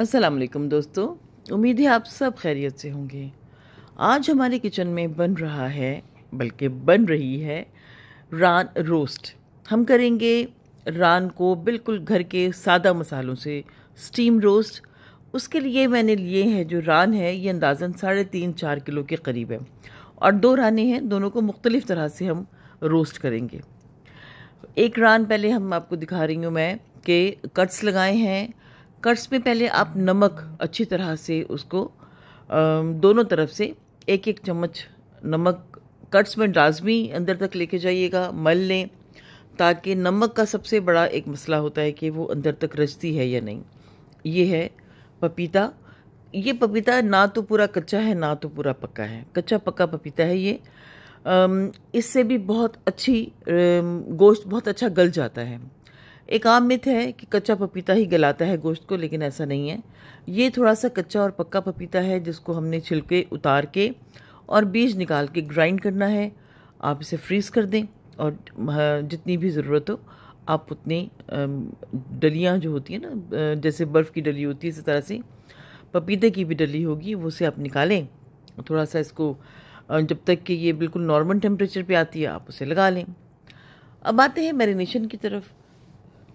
अस्सलाम वालेकुम दोस्तों। उम्मीद है आप सब खैरियत से होंगे। आज हमारे किचन में बन रहा है, बल्कि बन रही है, रान रोस्ट। हम करेंगे रान को बिल्कुल घर के सादा मसालों से स्टीम रोस्ट। उसके लिए मैंने लिए हैं जो रान है, ये अंदाज़न साढ़े तीन चार किलो के करीब है। और दो राने हैं, दोनों को मुख्तलिफ़ तरह से हम रोस्ट करेंगे। एक रान पहले हम आपको दिखा रही हूँ मैं कि कट्स लगाए हैं कट्स में पहले आप नमक अच्छी तरह से उसको दोनों तरफ़ से एक एक चम्मच नमक कट्स में लाजमी अंदर तक लेके जाइएगा, मल लें, ताकि नमक का सबसे बड़ा एक मसला होता है कि वो अंदर तक रचती है या नहीं। ये है पपीता। ये पपीता ना तो पूरा कच्चा है, ना तो पूरा पक्का है। कच्चा पक्का पपीता है ये। इससे भी बहुत अच्छी गोश्त बहुत अच्छा गल जाता है। एक आम मिथ है कि कच्चा पपीता ही गलाता है गोश्त को, लेकिन ऐसा नहीं है। ये थोड़ा सा कच्चा और पक्का पपीता है जिसको हमने छिलके उतार के और बीज निकाल के ग्राइंड करना है। आप इसे फ्रीज़ कर दें और जितनी भी ज़रूरत हो, आप उतनी डलियाँ जो होती हैं ना जैसे बर्फ़ की डली होती है, इसी तरह से पपीते की भी डली होगी, वो से आप निकालें। थोड़ा सा इसको जब तक कि ये बिल्कुल नॉर्मल टेम्परेचर पे आती है, आप उसे लगा लें। अब आते हैं मैरिनेशन की तरफ़।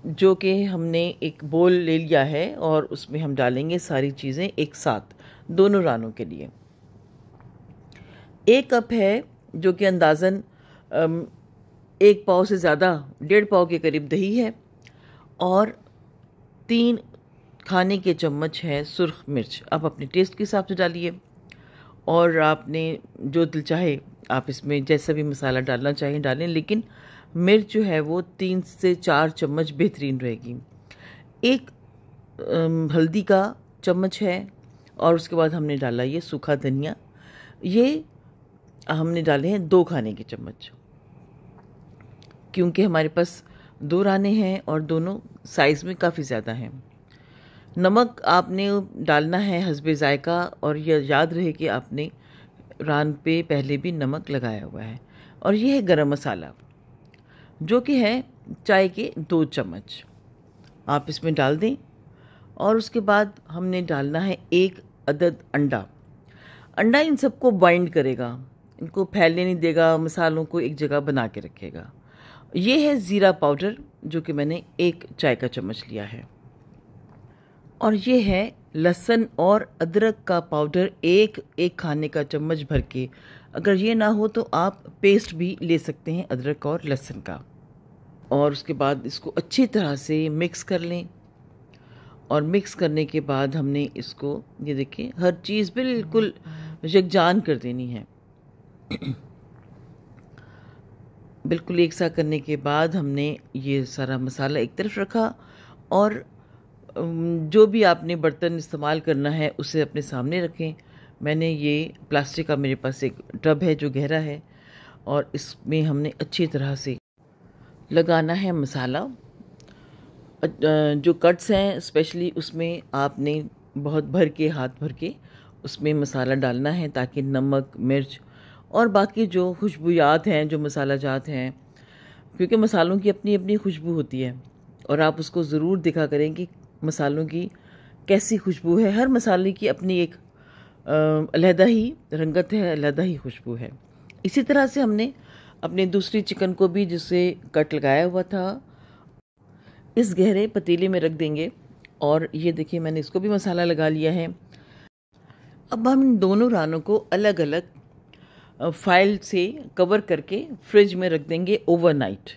जो कि हमने एक बोल ले लिया है और उसमें हम डालेंगे सारी चीज़ें एक साथ, दोनों रानों के लिए। एक कप है जो कि अंदाज़न एक पाव से ज़्यादा, डेढ़ पाव के करीब दही है और तीन खाने के चम्मच है सुर्ख मिर्च। आप अपने टेस्ट के हिसाब से डालिए और आपने जो दिल चाहे, आप इसमें जैसा भी मसाला डालना चाहें डालें, लेकिन मिर्च जो है वो तीन से चार चम्मच बेहतरीन रहेगी। एक हल्दी का चम्मच है और उसके बाद हमने डाला ये सूखा धनिया। ये हमने डाले हैं दो खाने के चम्मच। क्योंकि हमारे पास दो राने हैं और दोनों साइज़ में काफ़ी ज़्यादा हैं। नमक आपने डालना है हसबे ज़ायका और यह याद रहे कि आपने रान पे पहले भी नमक लगाया हुआ है। और यह है गरम मसाला। जो कि है चाय के दो चम्मच। आप इसमें डाल दें और उसके बाद हमने डालना है एक अदद अंडा। अंडा इन सबको बाइंड करेगा, इनको फैलने नहीं देगा, मसालों को एक जगह बना के रखेगा। ये है ज़ीरा पाउडर, जो कि मैंने एक चाय का चम्मच लिया है। और ये है लहसुन और अदरक का पाउडर एक एक खाने का चम्मच भर के अगर ये ना हो तो आप पेस्ट भी ले सकते हैं अदरक और लहसुन का। और उसके बाद इसको अच्छी तरह से मिक्स कर लें। और मिक्स करने के बाद हमने इसको, ये देखिए, हर चीज़ बिल्कुल यकजान कर देनी है। बिल्कुल एक सा करने के बाद हमने ये सारा मसाला एक तरफ़ रखा और जो भी आपने बर्तन इस्तेमाल करना है उसे अपने सामने रखें। मैंने ये प्लास्टिक का मेरे पास एक टब है जो गहरा है और इसमें हमने अच्छी तरह से लगाना है मसाला। जो कट्स हैं, स्पेशली उसमें आपने बहुत भर के, हाथ भर के उसमें मसाला डालना है ताकि नमक, मिर्च और बाकी जो खुशबूयात हैं, जो मसाला जात हैं, क्योंकि मसालों की अपनी अपनी खुशबू होती है और आप उसको ज़रूर दिखा करें कि मसालों की कैसी खुशबू है। हर मसाले की अपनी एक अलहदा ही रंगत है, अलहदा ही खुशबू है। इसी तरह से हमने अपने दूसरी चिकन को भी जिसे कट लगाया हुआ था, इस गहरे पतीले में रख देंगे। और ये देखिए, मैंने इसको भी मसाला लगा लिया है। अब हम इन दोनों रानों को अलग अलग फ़ाइल से कवर करके फ्रिज में रख देंगे ओवरनाइट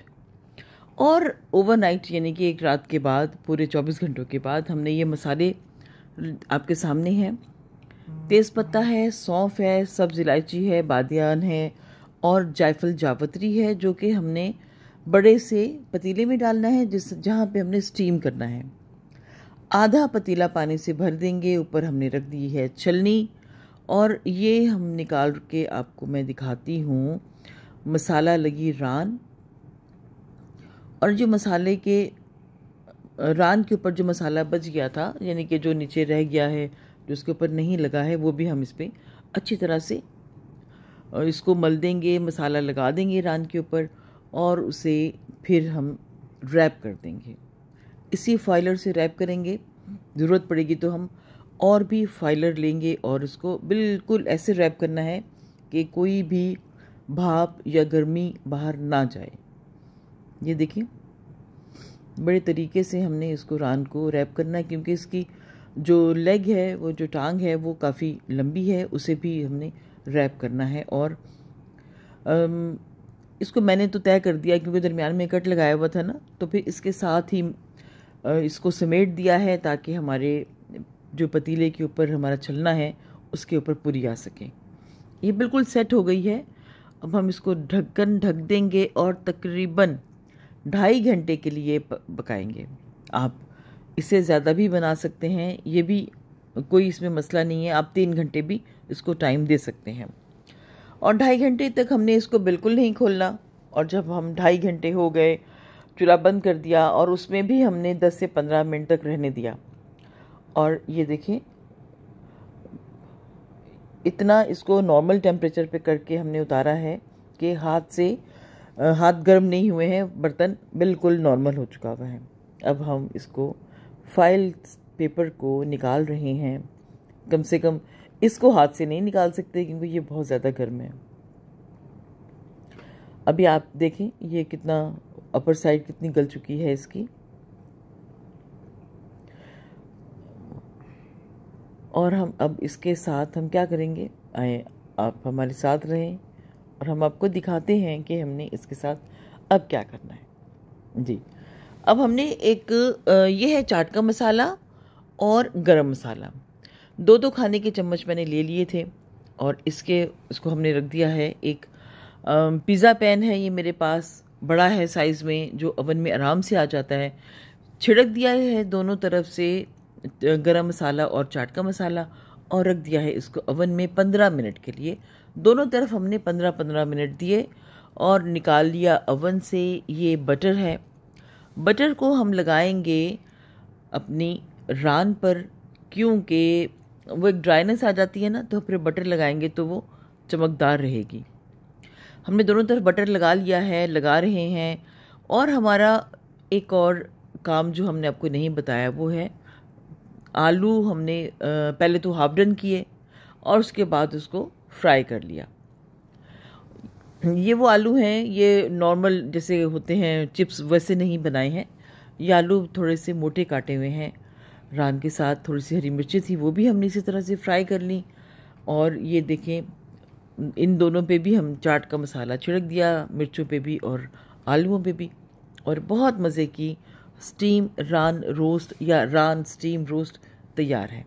और ओवरनाइट यानी कि एक रात के बाद, पूरे 24 घंटों के बाद हमने ये मसाले आपके सामने हैं। तेज़पत्ता है, सौंफ है, सब्ज़ इलायची है, बादियान है और जायफल जावत्री है, जो कि हमने बड़े से पतीले में डालना है, जिस जहाँ पे हमने स्टीम करना है। आधा पतीला पानी से भर देंगे, ऊपर हमने रख दी है छलनी और ये हम निकाल के आपको मैं दिखाती हूँ। मसाला लगी रान और जो मसाले के, रान के ऊपर जो मसाला बच गया था, यानी कि जो नीचे रह गया है जो उसके ऊपर नहीं लगा है, वो भी हम इस पर अच्छी तरह से इसको मल देंगे, मसाला लगा देंगे रान के ऊपर और उसे फिर हम रैप कर देंगे। इसी फाइलर से रैप करेंगे, ज़रूरत पड़ेगी तो हम और भी फाइलर लेंगे और उसको बिल्कुल ऐसे रैप करना है कि कोई भी भाप या गर्मी बाहर ना जाए। ये देखिए, बड़े तरीके से हमने इसको रान को रैप करना है, क्योंकि इसकी जो लेग है वो जो टांग है वो काफ़ी लंबी है उसे भी हमने रैप करना है और अम, इसको मैंने तो तय कर दिया क्योंकि दरमियान में कट लगाया हुआ था ना तो फिर इसके साथ ही इसको समेट दिया है ताकि हमारे जो पतीले के ऊपर हमारा छलना है उसके ऊपर पूरी आ सके। ये बिल्कुल सेट हो गई है। अब हम इसको ढक्कन ढक देंगे और तकरीबन ढाई घंटे के लिए पकाएँगे। आप इससे ज़्यादा भी बना सकते हैं। ये भी कोई इसमें मसला नहीं है। आप तीन घंटे भी इसको टाइम दे सकते हैं। और ढाई घंटे तक हमने इसको बिल्कुल नहीं खोलना। और जब हम ढाई घंटे हो गए, चूल्हा बंद कर दिया और उसमें भी हमने 10 से 15 मिनट तक रहने दिया। और ये देखें, इतना इसको नॉर्मल टेम्परेचर पे करके हमने उतारा है कि हाथ से हाथ गर्म नहीं हुए हैं। बर्तन बिल्कुल नॉर्मल हो चुका हुआ है। अब हम इसको फ़ाइल पेपर को निकाल रहे हैं। कम से कम इसको हाथ से नहीं निकाल सकते क्योंकि ये बहुत ज़्यादा गर्म है। अभी आप देखें, ये कितना अपर साइड कितनी गल चुकी है इसकी। और हम अब इसके साथ हम क्या करेंगे? आए, आप हमारे साथ रहें और हम आपको दिखाते हैं कि हमने इसके साथ अब क्या करना है। जी। अब हमने एक ये है चाट का मसाला और गरम मसाला। दो दो खाने के चम्मच मैंने ले लिए थे और इसके, इसको हमने रख दिया है। एक पिज़्ज़ा पैन है, ये मेरे पास बड़ा है साइज़ में, जो ओवन में आराम से आ जाता है। छिड़क दिया है दोनों तरफ़ से गरम मसाला और चाट का मसाला और रख दिया है इसको ओवन में पंद्रह मिनट के लिए। दोनों तरफ़ हमने पंद्रह पंद्रह मिनट दिए और निकाल लिया ओवन से। ये बटर है बटर को हम लगाएँगे अपनी रान पर, क्योंकि वो एक ड्राइनेस आ जाती है ना तो फिर बटर लगाएँगे तो वो चमकदार रहेगी। हमने दोनों तरफ़ बटर लगा लिया है, लगा रहे हैं, और हमारा एक और काम जो हमने आपको नहीं बताया, वो है आलू हमने पहले तो हाफ़ डन किए, और उसके बाद उसको फ्राई कर लिया। ये वो आलू हैं, ये नॉर्मल जैसे होते हैं चिप्स वैसे नहीं बनाए हैं। ये आलू थोड़े से मोटे काटे हुए हैं। रान के साथ थोड़ी सी हरी मिर्ची थी, वो भी हमने इसी तरह से फ्राई कर ली। और ये देखें, इन दोनों पे भी हम चाट का मसाला छिड़क दिया, मिर्चों पे भी और आलूओं पे भी। और बहुत मज़े की स्टीम रान रोस्ट या रान स्टीम रोस्ट तैयार है।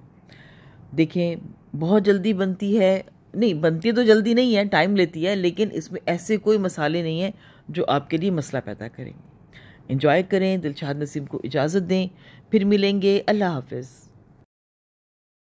देखें, बहुत जल्दी बनती है नहीं, बनती तो जल्दी नहीं है टाइम लेती है, लेकिन इसमें ऐसे कोई मसाले नहीं हैं जो आपके लिए मसला पैदा करें। इंजॉय करें, दिलशाद नसीम को इजाज़त दें, फिर मिलेंगे, अल्लाह हाफिज़।